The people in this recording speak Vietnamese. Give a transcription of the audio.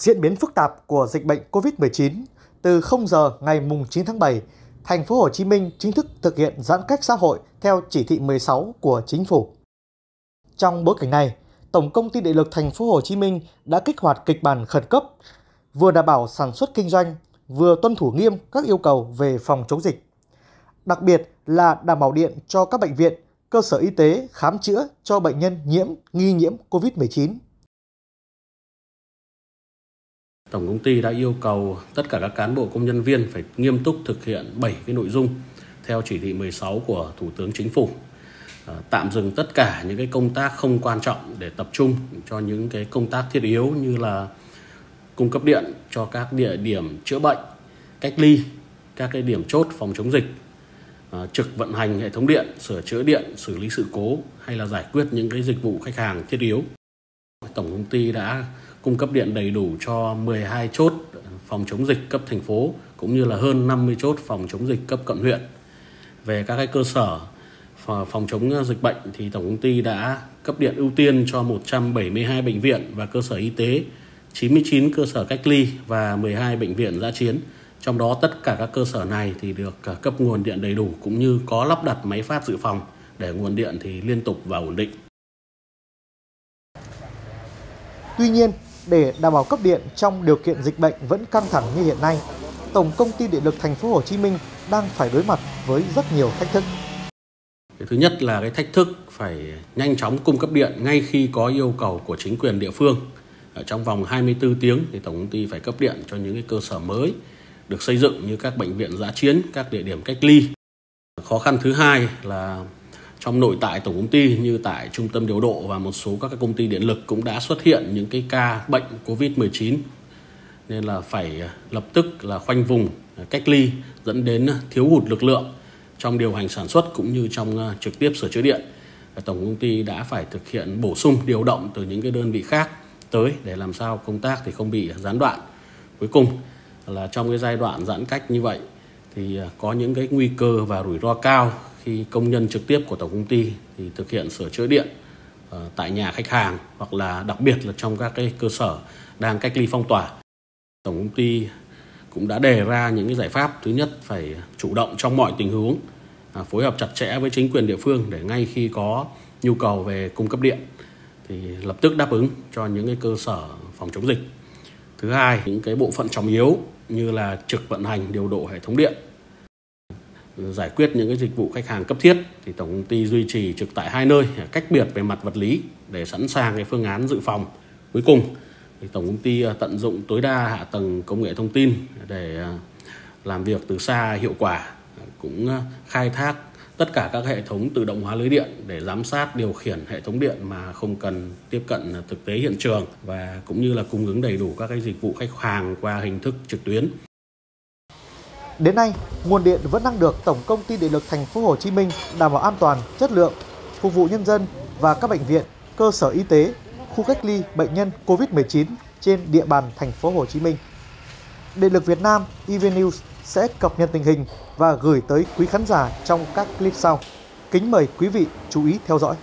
Diễn biến phức tạp của dịch bệnh COVID-19, từ 0 giờ ngày 9 tháng 7, thành phố Hồ Chí Minh chính thức thực hiện giãn cách xã hội theo chỉ thị 16 của chính phủ. Trong bối cảnh này, Tổng công ty Điện lực thành phố Hồ Chí Minh đã kích hoạt kịch bản khẩn cấp, vừa đảm bảo sản xuất kinh doanh, vừa tuân thủ nghiêm các yêu cầu về phòng chống dịch. Đặc biệt là đảm bảo điện cho các bệnh viện, cơ sở y tế khám chữa cho bệnh nhân nhiễm nghi nhiễm COVID-19. Tổng công ty đã yêu cầu tất cả các cán bộ công nhân viên phải nghiêm túc thực hiện 7 cái nội dung theo chỉ thị 16 của Thủ tướng Chính phủ. À, tạm dừng tất cả những cái công tác không quan trọng để tập trung cho những cái công tác thiết yếu như là cung cấp điện cho các địa điểm chữa bệnh, cách ly, các cái điểm chốt phòng chống dịch, à, trực vận hành hệ thống điện, sửa chữa điện, xử lý sự cố hay là giải quyết những cái dịch vụ khách hàng thiết yếu. Tổng công ty đã cung cấp điện đầy đủ cho 12 chốt phòng chống dịch cấp thành phố cũng như là hơn 50 chốt phòng chống dịch cấp quận huyện. Về các cái cơ sở phòng chống dịch bệnh thì tổng công ty đã cấp điện ưu tiên cho 172 bệnh viện và cơ sở y tế, 99 cơ sở cách ly và 12 bệnh viện giã chiến. Trong đó tất cả các cơ sở này thì được à, cấp nguồn điện đầy đủ cũng như có lắp đặt máy phát dự phòng để nguồn điện thì liên tục và ổn định. Tuy nhiên, để đảm bảo cấp điện trong điều kiện dịch bệnh vẫn căng thẳng như hiện nay, Tổng công ty Điện lực thành phố Hồ Chí Minh đang phải đối mặt với rất nhiều thách thức. Thứ nhất là cái thách thức phải nhanh chóng cung cấp điện ngay khi có yêu cầu của chính quyền địa phương. Ở trong vòng 24 tiếng thì tổng công ty phải cấp điện cho những cái cơ sở mới được xây dựng như các bệnh viện giã chiến, các địa điểm cách ly. Khó khăn thứ hai là trong nội tại tổng công ty như tại trung tâm điều độ và một số các công ty điện lực cũng đã xuất hiện những cái ca bệnh Covid-19 nên là phải à, lập tức là khoanh vùng à, cách ly dẫn đến thiếu hụt lực lượng trong điều hành sản xuất cũng như trong à, trực tiếp sửa chữa điện. Tổng công ty đã phải thực hiện bổ sung, điều động từ những cái đơn vị khác tới để làm sao công tác thì không bị gián đoạn. Cuối cùng là trong cái giai đoạn giãn cách như vậy thì có những cái nguy cơ và rủi ro cao khi công nhân trực tiếp của tổng công ty thì thực hiện sửa chữa điện ờ, tại nhà khách hàng hoặc là đặc biệt là trong các cái cơ sở đang cách ly phong tỏa. Tổng công ty cũng đã đề ra những cái giải pháp thứ nhất phải chủ động trong mọi tình huống à, phối hợp chặt chẽ với chính quyền địa phương để ngay khi có nhu cầu về cung cấp điện thì lập tức đáp ứng cho những cái cơ sở phòng chống dịch. Thứ hai, những cái bộ phận trọng yếu như là trực vận hành điều độ hệ thống điện giải quyết những cái dịch vụ khách hàng cấp thiết, thì tổng công ty duy trì trực tại hai nơi, cách biệt về mặt vật lý để sẵn sàng cái phương án dự phòng. Cuối cùng thì tổng công ty à, tận dụng tối đa hạ tầng công nghệ thông tin để à, làm việc từ xa hiệu quả, cũng à, khai thác tất cả các hệ thống tự động hóa lưới điện để giám sát, điều khiển hệ thống điện mà không cần tiếp cận thực tế hiện trường và cũng như là cung ứng đầy đủ các cái dịch vụ khách hàng qua hình thức trực tuyến. Đến nay, nguồn điện vẫn đang được Tổng công ty Điện lực thành phố Hồ Chí Minh đảm bảo an toàn, chất lượng, phục vụ nhân dân và các bệnh viện, cơ sở y tế, khu cách ly bệnh nhân COVID-19 trên địa bàn thành phố Hồ Chí Minh. Điện lực Việt Nam EVNews sẽ cập nhật tình hình và gửi tới quý khán giả trong các clip sau. Kính mời quý vị chú ý theo dõi.